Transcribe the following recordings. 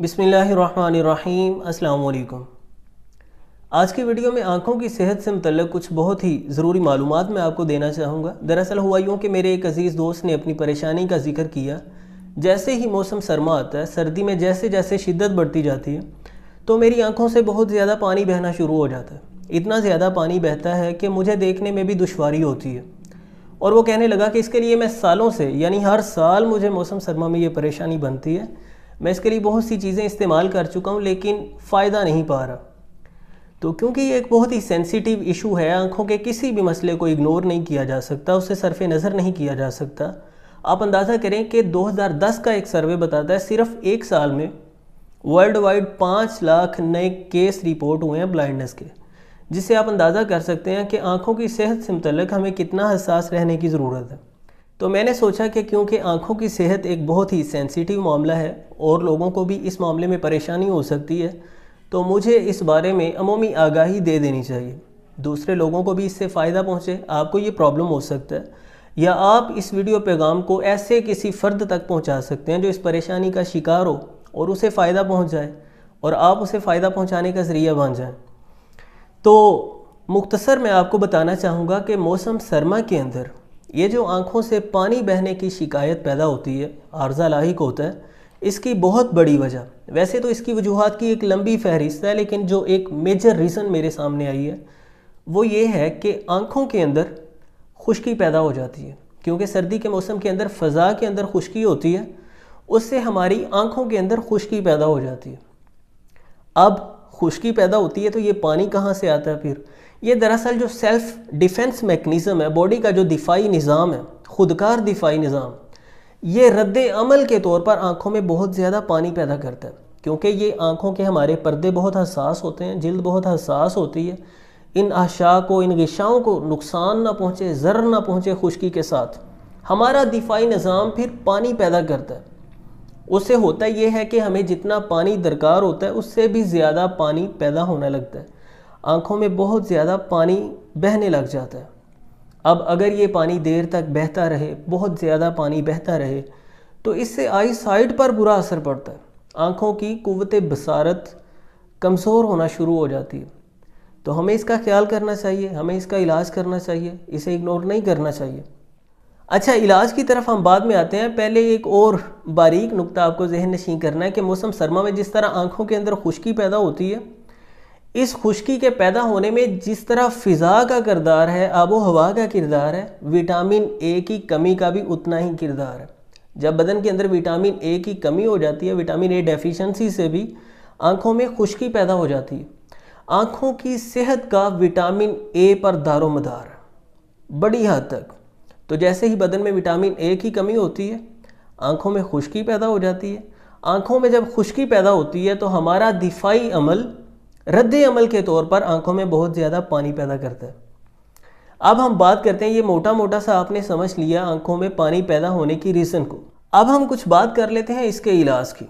बिसमीम अल्लाम आज की वीडियो में आँखों की सेहत से मतलब कुछ बहुत ही ज़रूरी मालूम मैं आपको देना चाहूँगा। दरअसल हुआ यूँ कि मेरे एक अज़ीज़ दोस्त ने अपनी परेशानी का ज़िक्र किया। जैसे ही मौसम सरमा आता है, सर्दी में जैसे जैसे शिद्दत बढ़ती जाती है तो मेरी आँखों से बहुत ज़्यादा पानी बहना शुरू हो जाता है। इतना ज़्यादा पानी बहता है कि मुझे देखने में भी दुशारी होती है। और वो कहने लगा कि इसके लिए मैं सालों से, यानी हर साल मुझे मौसम सरमा में ये परेशानी बनती है। मैं इसके लिए बहुत सी चीज़ें इस्तेमाल कर चुका हूँ, लेकिन फ़ायदा नहीं पा रहा। तो क्योंकि ये एक बहुत ही सेंसिटिव इशू है, आँखों के किसी भी मसले को इग्नोर नहीं किया जा सकता, उसे सरफ नज़र नहीं किया जा सकता। आप अंदाज़ा करें कि 2010 का एक सर्वे बताता है, सिर्फ़ एक साल में वर्ल्ड वाइड पाँच लाख नए केस रिपोर्ट हुए हैं ब्लाइंडनेस के, जिससे आप अंदाज़ा कर सकते हैं कि आँखों की सेहत से मतलब हमें कितना हसास रहने की ज़रूरत है। तो मैंने सोचा कि क्योंकि आँखों की सेहत एक बहुत ही सेंसिटिव मामला है और लोगों को भी इस मामले में परेशानी हो सकती है तो मुझे इस बारे में अमूमी आगाही दे देनी चाहिए। दूसरे लोगों को भी इससे फ़ायदा पहुँचे, आपको ये प्रॉब्लम हो सकता है। या आप इस वीडियो पैगाम को ऐसे किसी फ़र्द तक पहुँचा सकते हैं जो इस परेशानी का शिकार हो और उसे फ़ायदा पहुँच जाए और आप उसे फ़ायदा पहुँचाने का ज़रिया बन जाएँ। तो मुख्तसर मैं आपको बताना चाहूँगा कि मौसम सरमा के अंदर ये जो आँखों से पानी बहने की शिकायत पैदा होती है आर्जा लाक होता है, इसकी बहुत बड़ी वजह। वैसे तो इसकी वजूहत की एक लंबी फहरिस्त है, लेकिन जो एक मेजर रीज़न मेरे सामने आई है, वो ये है कि आँखों के अंदर खुश्की पैदा हो जाती है। क्योंकि सर्दी के मौसम के अंदर, फ़ज़ा के अंदर खुश्की होती है, उससे हमारी आँखों के अंदर खुश्की पैदा हो जाती है। अब खुश्की पैदा होती है तो ये पानी कहाँ से आता है फिर? ये दरअसल जो सेल्फ डिफेंस मैकनिज़म है बॉडी का जो दिफाई निज़ाम है, खुदकार दिफाई निज़ाम, ये रद्द अमल के तौर पर आँखों में बहुत ज़्यादा पानी पैदा करता है। क्योंकि ये आँखों के हमारे पर्दे बहुत हसास होते हैं, जल्द बहुत हसास होती है। इन आशा को, इन गिशाओं को नुकसान ना पहुँचे, ज़र ना पहुँचे खुश्की के साथ। हमारा दिफाई निज़ाम फिर पानी पैदा करता है। उससे होता यह है कि हमें जितना पानी दरकार होता है, उससे भी ज़्यादा पानी पैदा होने लगता है। आँखों में बहुत ज़्यादा पानी बहने लग जाता है। अब अगर ये पानी देर तक बहता रहे, बहुत ज़्यादा पानी बहता रहे तो इससे आई साइड पर बुरा असर पड़ता है। आँखों की कुत बसारत कमज़ोर होना शुरू हो जाती है। तो हमें इसका ख्याल करना चाहिए, हमें इसका इलाज करना चाहिए, इसे इग्नोर नहीं करना चाहिए। अच्छा इलाज की तरफ़ हम बाद में आते हैं। पहले एक और बारीक नुकता आपको जहन नशीन करना है कि मौसम सरमा में जिस तरह आँखों के अंदर खुश्की पैदा होती है इस खुश्की के पैदा होने में जिस तरह फ़िज़ा का किरदार है, आबो हवा का किरदार है, विटामिन ए की कमी का भी उतना ही किरदार है। जब बदन के अंदर विटामिन ए की कमी हो जाती है, विटामिन ए डेफिशिएंसी से भी आँखों में खुश्की पैदा हो जाती है। आँखों की सेहत का विटामिन ए पर दारो मदार बड़ी हद तक। तो जैसे ही बदन में विटामिन ए की कमी होती है, आँखों में खुश्की पैदा हो जाती है। आँखों में जब खुश्की पैदा होती है तो हमारा दिफाई अमल रद्द अमल के तौर पर आँखों में बहुत ज़्यादा पानी पैदा करता है। अब हम बात करते हैं, ये मोटा मोटा सा आपने समझ लिया आँखों में पानी पैदा होने की रीज़न को। अब हम कुछ बात कर लेते हैं इसके इलाज की।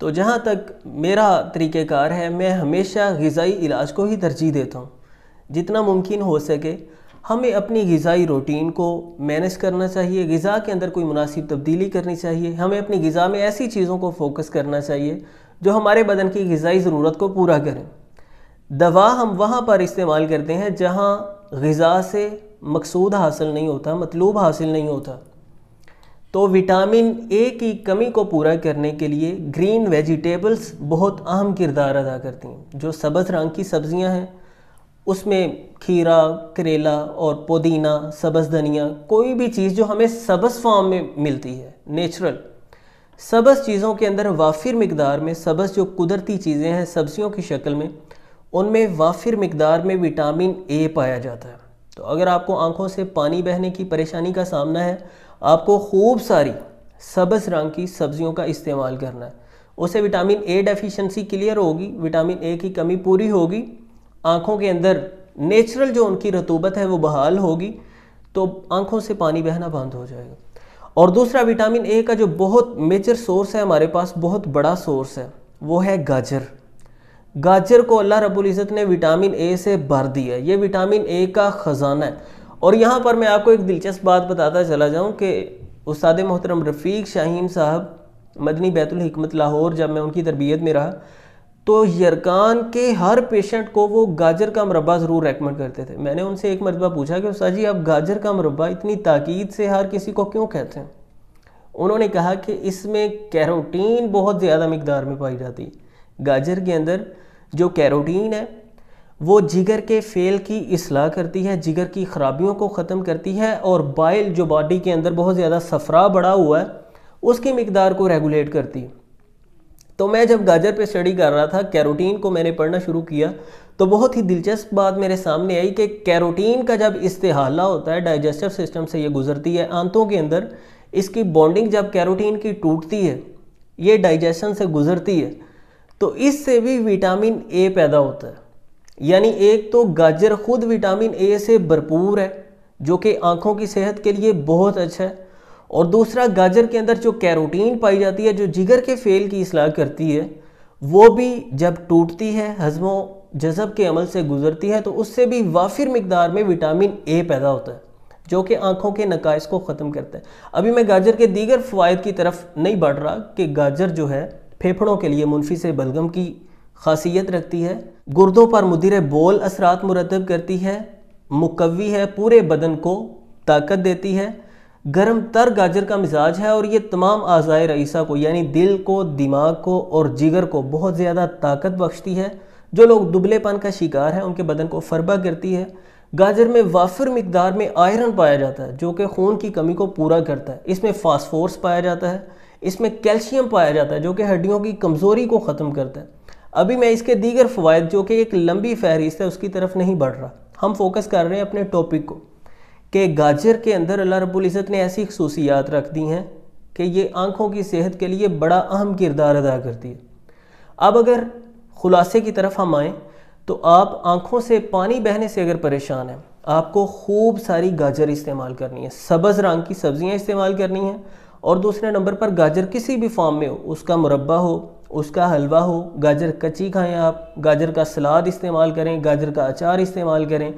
तो जहाँ तक मेरा तरीक़ेकार है, मैं हमेशा गज़ाई इलाज को ही तरजीह देता हूँ। जितना मुमकिन हो सके, हमें अपनी गज़ाई रूटीन को मैनेज करना चाहिए, गज़ा के अंदर कोई मुनासिब तब्दीली करनी चाहिए, हमें अपनी गज़ा में ऐसी चीज़ों को फोकस करना चाहिए, जो हमारे बदन की गज़ाई ज़रूरत को पूरा करें। दवा हम वहाँ पर इस्तेमाल करते हैं जहाँ गज़ा से मकसूद हासिल नहीं होता, मतलूब हासिल नहीं होता। तो विटामिन ए की कमी को पूरा करने के लिए ग्रीन वेजिटेबल्स बहुत अहम किरदार अदा करती हैं। जो सब्ज़ रंग की सब्ज़ियाँ हैं, उसमें खीरा, करेला और पुदीना, सब्ज़ धनिया, कोई भी चीज़ जो हमें सब्ज़ फॉर्म में मिलती है नेचुरल सब्ज़ चीज़ों के अंदर वाफिर मकदार में सब्ज़ जो कुदरती चीज़ें हैं, सब्ज़ियों की शक्ल में उनमें वाफिर मकदार में विटामिन ए पाया जाता है। तो अगर आपको आँखों से पानी बहने की परेशानी का सामना है, आपको खूब सारी सब्ज़ रंग की सब्जियों का इस्तेमाल करना है। उससे विटामिन ए डेफिशिएंसी क्लियर होगी, विटामिन ए की कमी पूरी होगी, आँखों के अंदर नेचुरल जो उनकी रतूबत है वो बहाल होगी तो आँखों से पानी बहना बंद हो जाएगा। और दूसरा, विटामिन ए का जो बहुत मेजर सोर्स है, हमारे पास बहुत बड़ा सोर्स है, वो है गाजर। गाजर को अल्लाह रब्बुल इज़्ज़त ने विटामिन ए से भर दिया है। ये विटामिन ए का ख़जाना है। और यहाँ पर मैं आपको एक दिलचस्प बात बताता चला जाऊँ कि उस्ताद मोहतरम रफ़ीक शाहीन साहब, मदनी बैतुल हिकमत लाहौर, जब मैं उनकी तरबियत में रहा तो यरकान के हर पेशेंट को वो गाजर का मरबा ज़रूर रेकमेंड करते थे। मैंने उनसे एक मरतबा पूछा कि, उस्ताद जी, आप गाजर का मरबा इतनी ताकीद से हर किसी को क्यों कहते हैं? उन्होंने कहा कि इसमें कैरोटीन बहुत ज़्यादा मकदार में पाई जाती है। गाजर के अंदर जो कैरोटीन है, वो जिगर के फेल की असलाह करती है, जिगर की ख़राबियों को ख़त्म करती है और बाइल जो बॉडी के अंदर बहुत ज़्यादा सफरा बढ़ा हुआ है, उसकी मकदार को रेगुलेट करती है। तो मैं जब गाजर पे स्टडी कर रहा था, कैरोटीन को मैंने पढ़ना शुरू किया तो बहुत ही दिलचस्प बात मेरे सामने आई कि कैरोटीन का जब इस्तेहाला होता है, डाइजेस्टिव सिस्टम से ये गुजरती है, आंतों के अंदर इसकी बॉन्डिंग जब कैरोटीन की टूटती है, ये डाइजेशन से गुजरती है तो इससे भी विटामिन ए पैदा होता है। यानी एक तो गाजर खुद विटामिन ए से भरपूर है, जो कि आँखों की सेहत के लिए बहुत अच्छा है। और दूसरा, गाजर के अंदर जो कैरोटीन पाई जाती है, जो जिगर के फेल की असलाह करती है, वो भी जब टूटती है, हजमो, जज़ब के अमल से गुजरती है तो उससे भी वाफिर मकदार में विटामिन ए पैदा होता है, जो कि आँखों के नकाइस को ख़त्म करता है। अभी मैं गाजर के दीगर फ़वाद की तरफ़ नहीं बढ़ रहा कि गाजर जो है फेफड़ों के लिए मुनफी से बलगम की खासियत रखती है। गुर्दों पर मुदिर बोल असरात मुरतब करती है। मुकवी है, पूरे बदन को ताकत देती है। गर्म तर गाजर का मिजाज है और ये तमाम आज़ाए रईसा को, यानी दिल को, दिमाग को और जिगर को बहुत ज़्यादा ताकत बख्शती है। जो लोग दुबलेपन का शिकार है, उनके बदन को फरबा करती है। गाजर में वाफिर मकदार में आयरन पाया जाता है, जो कि खून की कमी को पूरा करता है। इसमें फास्फोर्स पाया जाता है। इसमें कैल्शियम पाया जाता है, जो कि हड्डियों की कमज़ोरी को ख़त्म करता है। अभी मैं इसके दीगर फ़वाद जो कि एक लंबी फहरिस्त है, उसकी तरफ़ नहीं बढ़ रहा। हम फोकस कर रहे हैं अपने टॉपिक को, कि गाजर के अंदर अल्लाह रब्बुल इज़्ज़त ने ऐसी खसूसियात रख दी हैं कि ये आँखों की सेहत के लिए बड़ा अहम किरदार अदा करती है। अब अगर खुलासे की तरफ़ हम आएँ तो आप आँखों से पानी बहने से अगर परेशान हैं, आपको खूब सारी गाजर इस्तेमाल करनी है, सब्ज़ रंग की सब्ज़ियाँ इस्तेमाल करनी हैं और दूसरे नंबर पर गाजर किसी भी फॉर्म में हो, उसका मुरबा हो, उसका हलवा हो, गाजर कच्ची खाएँ आप, गाजर का सलाद इस्तेमाल करें, गाजर का अचार इस्तेमाल करें,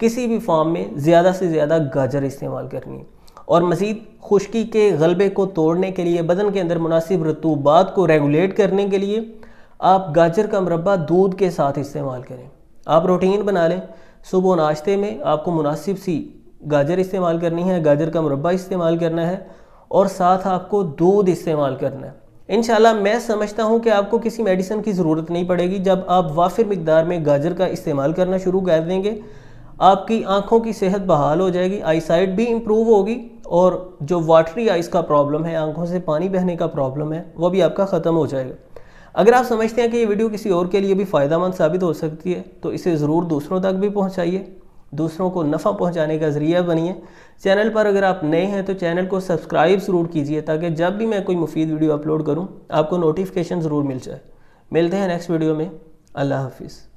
किसी भी फॉर्म में ज़्यादा से ज़्यादा गाजर इस्तेमाल करनी है। और मज़ीद खुश्की के गलबे को तोड़ने के लिए, बदन के अंदर मुनासिब रतूबात को रेगुलेट करने के लिए आप गाजर का मरबा दूध के साथ इस्तेमाल करें। आप रूटीन बना लें, सुबह नाश्ते में आपको मुनासिब सी गाजर इस्तेमाल करनी है, गाजर का मुरबा इस्तेमाल करना है और साथ आपको दूध इस्तेमाल करना है। इन मैं समझता हूँ कि आपको किसी मेडिसिन की ज़रूरत नहीं पड़ेगी जब आप वाफिर मकदार में गाजर का इस्तेमाल करना शुरू कर देंगे। आपकी आँखों की सेहत बहाल हो जाएगी आई साइट भी इम्प्रूव होगी और जो वाटरी आइस का प्रॉब्लम है, आँखों से पानी बहने का प्रॉब्लम है, वो भी आपका ख़त्म हो जाएगा। अगर आप समझते हैं कि ये वीडियो किसी और के लिए भी फ़ायदा मंद साबित हो सकती है तो इसे ज़रूर दूसरों तक भी पहुँचाइए। दूसरों को नफ़ा पहुँचाने का ज़रिया बनिए। चैनल पर अगर आप नए हैं तो चैनल को सब्सक्राइब ज़रूर कीजिए, ताकि जब भी मैं कोई मुफीद वीडियो अपलोड करूँ, आपको नोटिफिकेशन ज़रूर मिल जाए। मिलते हैं नेक्स्ट वीडियो में। अल्लाह हाफिज़।